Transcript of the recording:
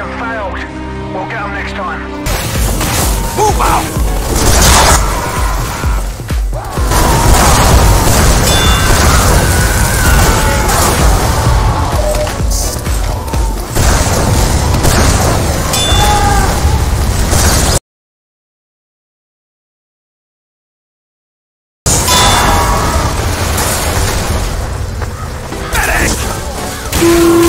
Mission failed. We'll get them next time. Move out! you